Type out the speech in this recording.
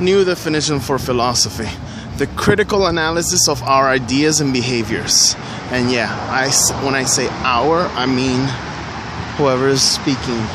new definition for philosophy the critical analysis of our ideas and behaviors. And yeah, I, when I say our, I mean whoever is speaking.